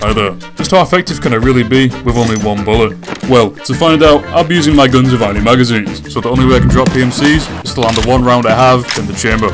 Hi there. Just how effective can I really be with only one bullet? Well, to find out, I'll be using my guns with only magazines, so the only way I can drop PMCs is to land the one round I have in the chamber.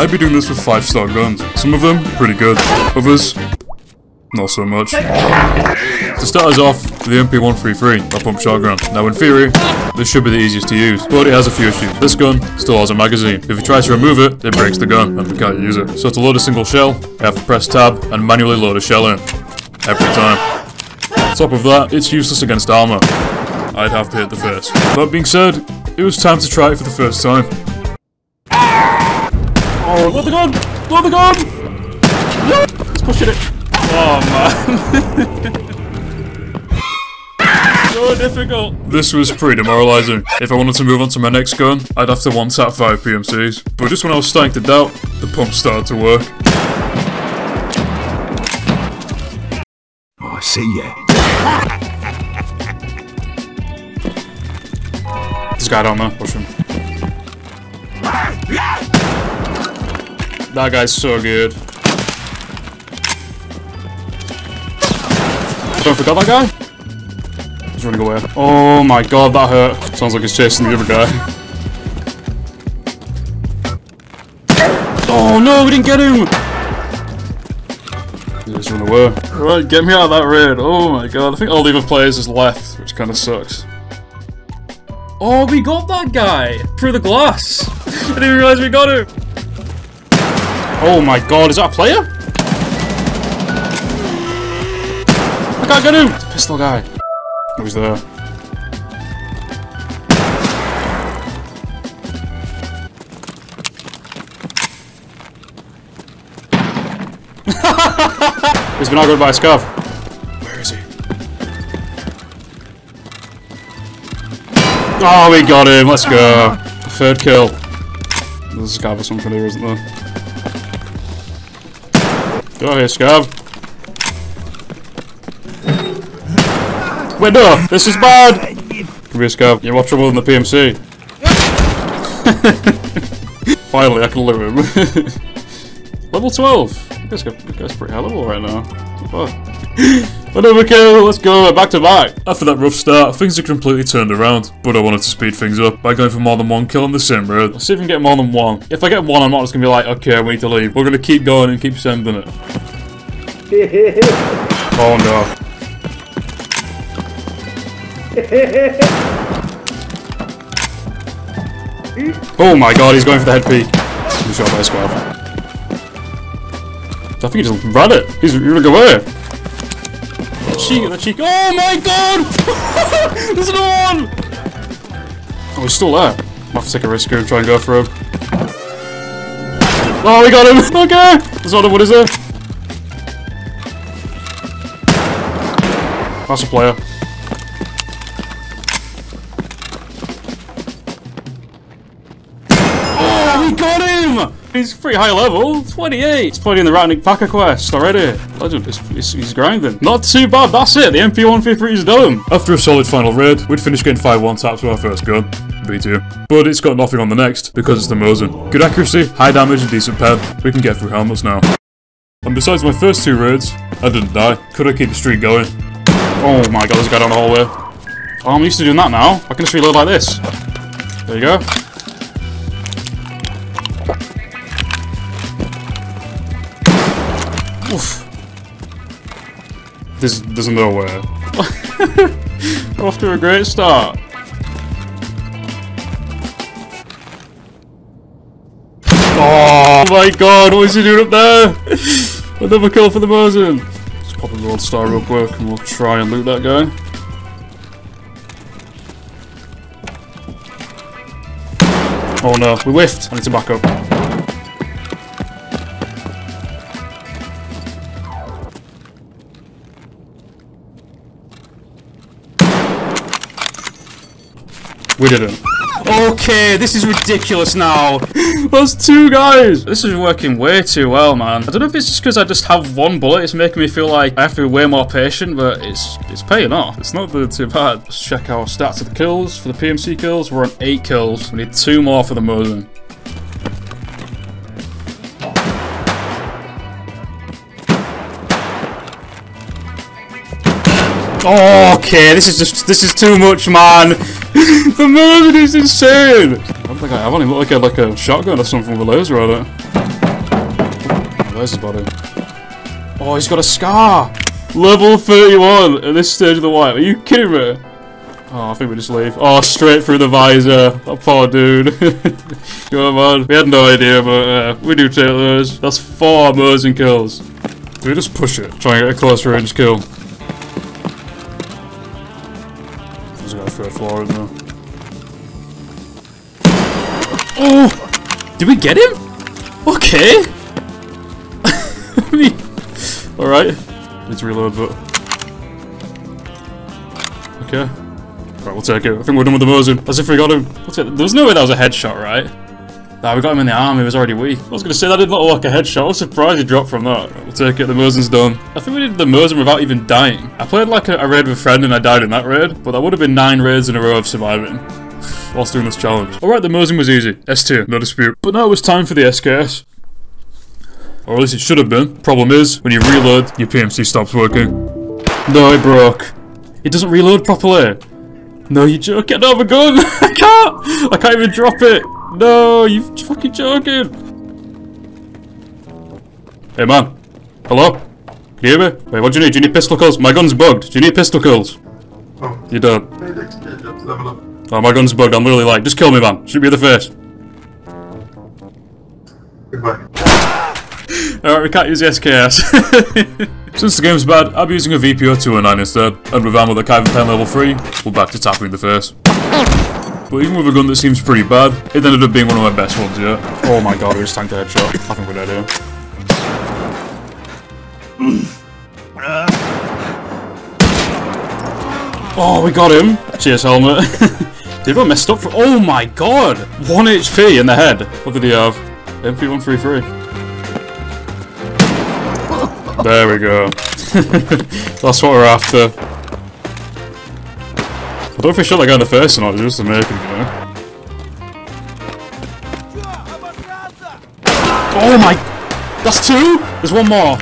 I'd be doing this with 5 star guns. Some of them, pretty good. Others, not so much. To start us off, the MP133, a pump shotgun. Now in theory, this should be the easiest to use, but it has a few issues. This gun still has a magazine. If you try to remove it, it breaks the gun, and we can't use it. So to load a single shell, you have to press tab and manually load a shell in. Every time. On top of that, it's useless against armor. I'd have to hit the face. That being said, it was time to try it for the first time. Oh, load the gun! Load the gun! It's pushing it. Oh man. so difficult. This was pretty demoralizing. If I wanted to move on to my next gun, I'd have to one tap 5 PMCs. But just when I was starting to doubt, the pump started to work. Oh, I see ya. This guy down there, push him. That guy's so good. Don't forget that guy? He's running away. Oh my god, that hurt. Sounds like he's chasing the other guy. Oh no, we didn't get him! He just run away. Right, get me out of that raid. Oh my god, I think all the other players just left, which kind of sucks. Oh, we got that guy! Through the glass! I didn't realize we got him! Oh my god, is that a player? I can't him! It's a pistol guy. He's there. He's been outgunned by a scav. Where is he? Oh, we got him. Let's go. Third kill. There's a scav or something here, isn't there? Go here, scav. Wait, ah, no! This is bad! Come here, scav. You're more trouble than the PMC. Finally, I can live him. level 12. This guy, this guy's pretty high level right now. Oh. Another kill, let's go, back to back. After that rough start, things are completely turned around, but I wanted to speed things up by going for more than one kill on the same road. Let's see if we can get more than one. If I get one, I'm not just gonna be like, okay, we need to leave. We're gonna keep going and keep sending it. oh no. oh my god, he's going for the head peek. He's shot by scav. I think he just ran it. He's running away. Cheek, cheek. Oh my god! There's another one! Oh, he's still there. I'll have to take a risk here and try and go for him. Oh, we got him! Okay! There's another one, is there? That's a player. He's pretty high level, 28. He's playing in the Ratnik Packer quest already. Legend, he's, he's, he's grinding. Not too bad, that's it. The MP133 is done. After a solid final raid, we'd finished getting 5-1 taps with our first gun. B2. But it's got nothing on the next, because it's the Mosin. Good accuracy, high damage, and decent pen. We can get through helmets now. And besides my first two raids, I didn't die. Could I keep the streak going? Oh my god, there's a guy down the hallway. Oh, I'm used to doing that now. I can just reload like this. There you go. Oof. There's, there's nowhere. Off to a great start. Oh. oh my god, what is he doing up there? Another kill for the Mosin. Let's pop a gold star real quick and we'll try and loot that guy. Oh no, we whiffed. I need to back up. We didn't. Okay, this is ridiculous now. That's two guys. This is working way too well, man. I don't know if it's just because I just have one bullet. It's making me feel like I have to be way more patient, but it's it's paying off. It's not doing too bad. Let's check our stats of the kills. For the PMC kills, we're on eight kills. We need two more for the Mosin. Oh, okay, this is just, this is too much, man. the movement is insane. I don't think I have any. Look like a, like a shotgun or something with a laser on it. Oh, there's his body. Oh, he's got a scar. Level 31 at this stage of the wipe. Are you kidding me? Oh, I think we just leave. Oh, straight through the visor. That poor dude. Come on. We had no idea, but uh, we do take those. That's four amazing kills. Do we just push it? Try and get a close range kill. There. Oh! Did we get him? Okay. Alright. Let's reload, but... Okay. Right, we'll take it. I think we're done with the Mosin. As if we got him. There was no way that was a headshot, right? Nah, we got him in the arm, he was already weak. I was gonna say that did not look like a headshot. I was surprised he dropped from that. We'll take it, the Mosin's done. I think we did the Mosin without even dying. I played like a, a raid with a friend and I died in that raid, but that would have been nine raids in a row of surviving. Whilst doing this challenge. Alright, the Mosin was easy. S2, no dispute. But now it was time for the SKS. Or at least it should have been. Problem is, when you reload, your PMC stops working. No, it broke. It doesn't reload properly. No, you joking. Get don't a gun. I can't. I can't even drop it. No, you fucking joking. Hey, man. Hello? Can you hear me? Wait, what do you need? Do you need pistol kills? My gun's bugged. Do you need pistol kills? Oh. You don't. Hey, Dix, get up, level up. Oh, my gun's bugged. I'm literally like, just kill me, man. Shoot me in the face. Goodbye. Alright, we can't use the SKS. Since the game's bad, I'll be using a VPO 209 instead, and with ammo that can't even pen level 3, we're back to tapping the face. But even with a gun that seems pretty bad, it ended up being one of my best ones yet. Oh my god, we just tanked a headshot. I think we're dead here. Oh, we got him. Cheers, helmet. Did we messed up for- Oh my god! 1 HP in the head. What did he have? MP133. There we go. That's what we're after. I don't know shot that guy in the face or not, just to make him go. Oh my... That's two? There's one more.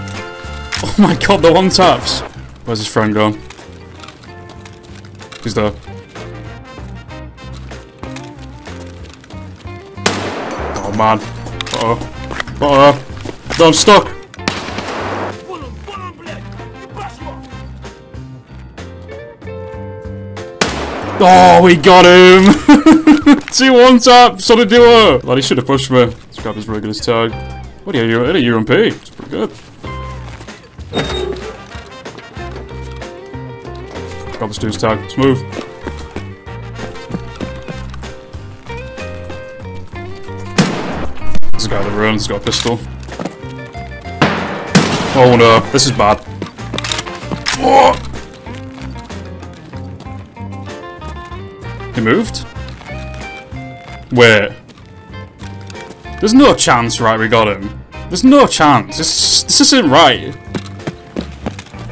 Oh my god, the one taps. Where's his friend gone? He's there. Oh man. Uh oh. Uh oh. No, I'm stuck. Oh, we got him! Two one tap, so did duo. Well, he should have pushed me. Let's grab his regular tag. What are you? You UMP? It's pretty good. Grab this dude's tag. Let's move. There's a guy the runs. He's got a pistol. Oh no, this is bad. Oh! He moved? Wait. There's no chance, right, we got him. There's no chance. This, this isn't right.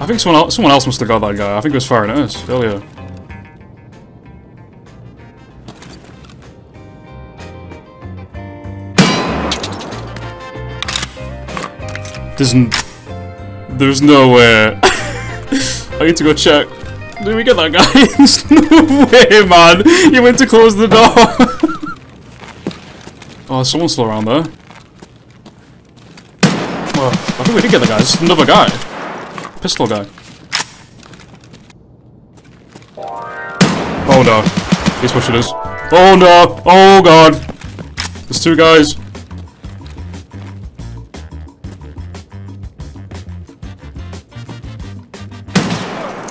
I think someone else, someone else must have got that guy. I think it was firing at us earlier. There's, there's no way. I need to go check. Did we get that guy? No way, man. You went to close the door. oh, someone's still around there. Well, I think we did get the guy. There's another guy. Pistol guy. Oh no. He's pushing us. Oh no! Oh god! There's two guys.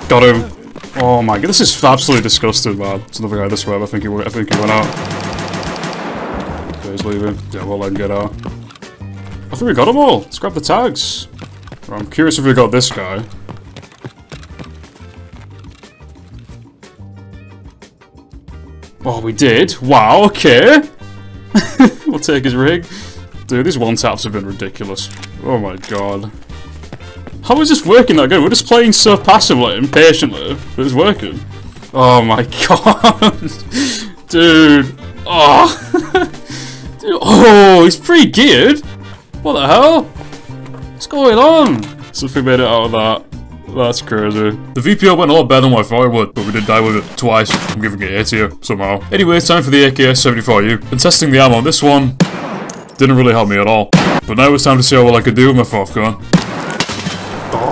Got him. Oh my god, this is absolutely disgusting, man. It's another guy this way. I think he. I think he went out. Okay, he's leaving. Yeah, we'll let him get out. I think we got them all. Let's grab the tags. I'm curious if we got this guy. Oh, we did? Wow, okay. we'll take his rig. Dude, these one-taps have been ridiculous. Oh my god. How is this working that good? We're just playing so passively and patiently, it's working. Oh my god. Dude. Oh. Dude. Oh, he's pretty geared. What the hell? What's going on? Something made it out of that. That's crazy. The VPO went a lot better than what I thought it would, but we did die with it twice. I'm giving it A tier, somehow. Anyway, it's time for the AKS-74U. Been testing the ammo. On this one didn't really help me at all. But now it's time to see how well I could do with my fourth gun.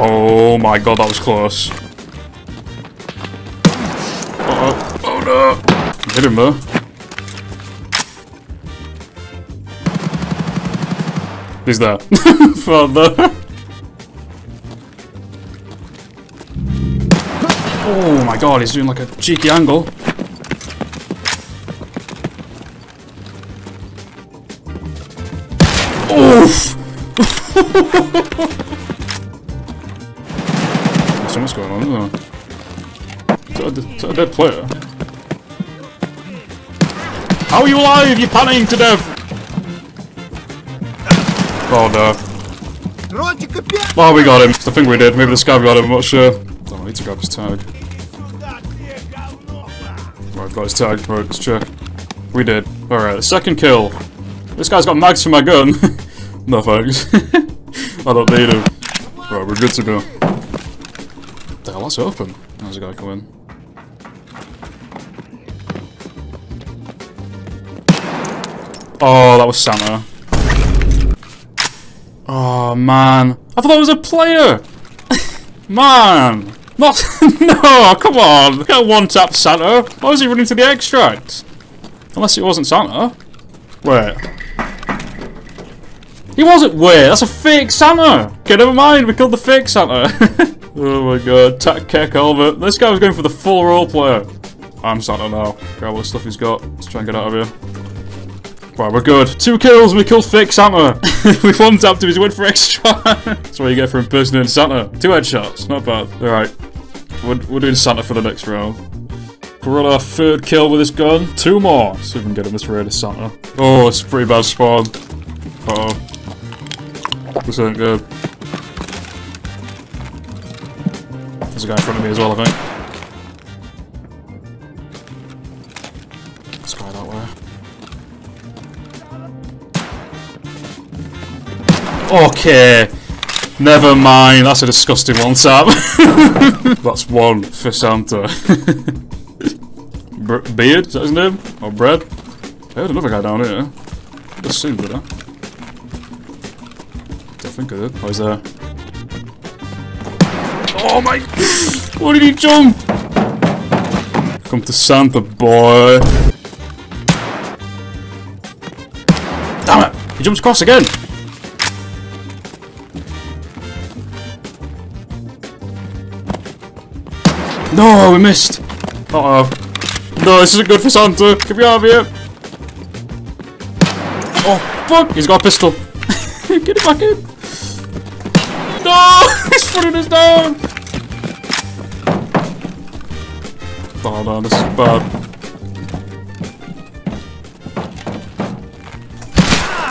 Oh my god, that was close. Uh-oh. Oh no! Hit him though. He's there. Further. Oh my god, he's doing like a cheeky angle. Oof! much going on, isn't? Is that, a, dead player? How are you alive? You're panning to death! Oh no. Oh, we got him. I think we did. Maybe the scav got him, I'm not sure. Oh, I need to grab his tag. Right, got his tag. Right, let's check. We did. Alright, second kill. This guy's got mags for my gun. no thanks. I don't need him. Right, we're good to go. The hell, that's open. There's a guy coming. Oh, that was Santa. Oh, man. I thought that was a player! man! Not- No, come on! Can't one-tap Santa. Why was he running to the extract? Unless it wasn't Santa. Wait. He wasn't- wait, that's a fake Santa! Okay, never mind, we killed the fake Santa. oh my god, Tack Keck Albert. This guy was going for the full role player. I'm Santa now. Grab all the stuff he's got. Let's try and get out of here. Right, we're good. Two kills we killed fake Santa. we one tapped him, he's went for extra. That's what you get for impersonating Santa. Two headshots, not bad. Alright, we're, we're doing Santa for the next round. We're on our third kill with this gun. Two more. See if we can get him this raid as Santa. Oh, it's a pretty bad spawn. Uh oh. This ain't good. There's a guy in front of me as well, I think. This guy that way. Okay. Never mind, that's a disgusting one, Sam. that's one for Santa. Beard, is that his name? Or Bread? Heard another guy down here. Seen, did I? I think I did. Oh, he's there. Oh my... Why did he jump? Come to Santa, boy. Damn it! He jumps across again! No, we missed. Uh oh. No, this isn't good for Santa. Get me out here. Oh, fuck. He's got a pistol. Get it back in. No, he's putting us down. Oh no, this is bad.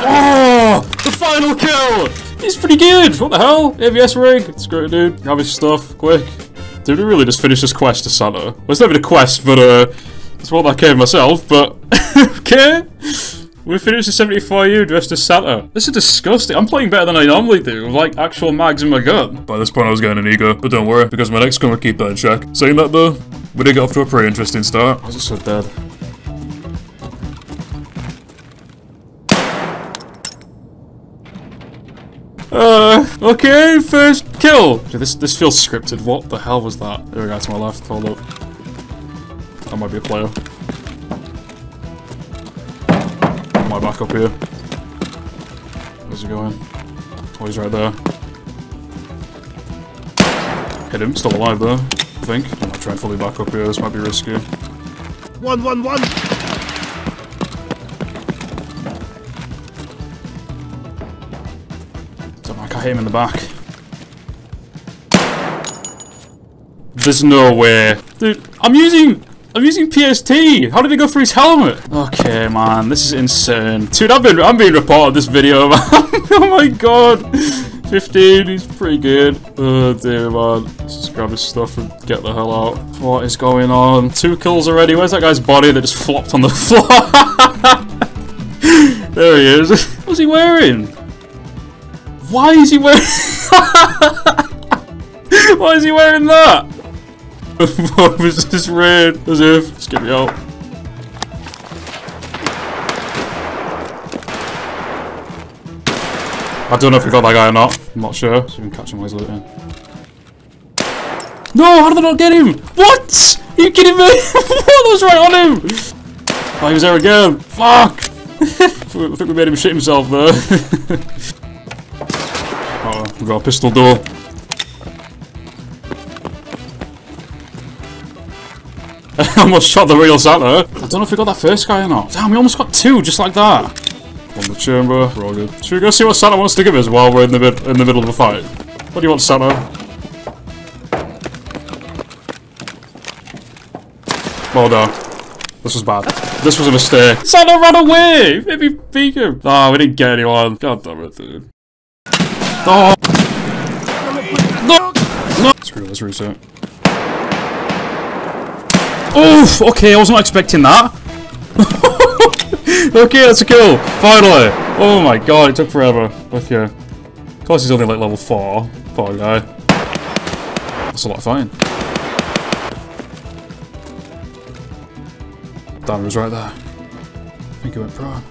Oh, the final kill. He's pretty good. What the hell? AVS rig. It's great, dude. Have his stuff quick. Did we really just finish this quest to Santa? Well, it's not even a quest, but uh, it's what I came myself, but okay. We finished the 74U dressed as Santa. This is disgusting. I'm playing better than I normally do, with like actual mags in my gun. By this point I was getting an ego, but don't worry, because my next gun will keep that in check. Saying that though, we did get off to a pretty interesting start. I was just so dead. Uh, okay, first kill. Dude, this this feels scripted. What the hell was that? There we go, to my left. Hold up. That might be a player. My back up here. Where's he going? Oh, he's right there. Hit him. Still alive though. I think. I might try and fully back up here. This might be risky. One, one, one. Don't know, I can't hit him in the back. There's no way. Dude, I'm using... I'm using PST! How did he go through his helmet? Okay, man, this is insane. Dude, I've been I'm being reported this video, man. oh my god. 15, he's pretty good. Uh, oh dear, man. Let's just grab his stuff and get the hell out. What is going on? Two kills already. Where's that guy's body that just flopped on the floor? there he is. What's he wearing? Why is he wearing... Why is he wearing that? what was this red? As if. Just get me out. I don't know if we got that guy or not. I'm not sure. So we can catch him while he's looting. No, how did they not get him? What? Are you kidding me? that was right on him? Oh, he was there again. Fuck. I think we made him shit himself though. oh, we got a pistol door. I almost shot the real Santa. I don't know if we got that first guy or not. Damn, we almost got two just like that. On the chamber, we're all good. Should we go see what Santa wants to give us while we're in the in the middle of the fight? What do you want, Santa? Oh no. This was bad. This was a mistake. Santa ran away! Maybe peek him. Oh, we didn't get anyone. God damn it, dude. Oh! No! No! Screw let's reset. Oof! Okay, I wasn't expecting that. okay, that's a kill. Finally. Oh my god, it took forever. You. Of course, he's only like level 4. Poor guy. That's a lot of fighting. Dan was right there. I think he went prone.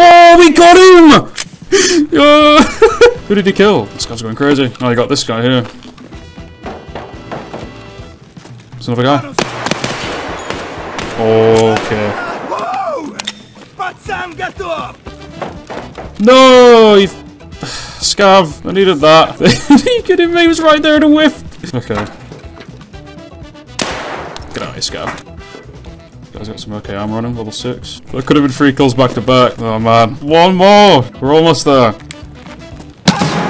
Oh, we got him! Who did he kill? This guy's going crazy. Oh, he got this guy here. There's another guy. Okay. No! he's... Scav, I needed that. Are you kidding me? He was right there in a whiff. Okay. Get out of here, Scav. Guys got some okay armor on him, level 6. That could have been three kills back to back. Oh man. One more! We're almost there.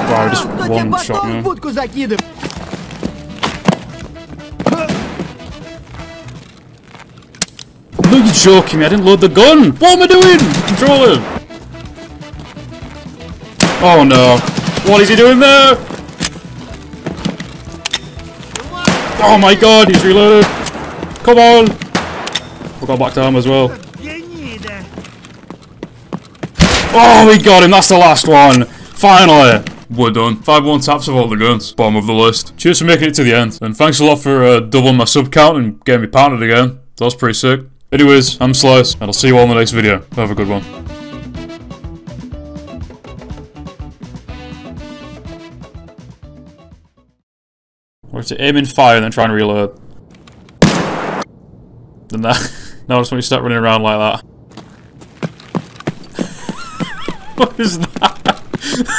Wow, just one shot, man. joking. I didn't load the gun. What am I doing? Controller. Oh no. What is he doing there? Oh my god, he's reloaded. Come on. I got back to him as well. Oh, we got him. That's the last one. Finally. We're done. 5-1 taps of all the guns. Bottom of the list. Cheers for making it to the end. And thanks a lot for uh, doubling my sub count and getting me partnered again. That was pretty sick. Anyways, I'm Slice, and I'll see you all in the next video. Have a good one. Or to aim and fire and then try and reload. Then that. now just when you start running around like that. what is that?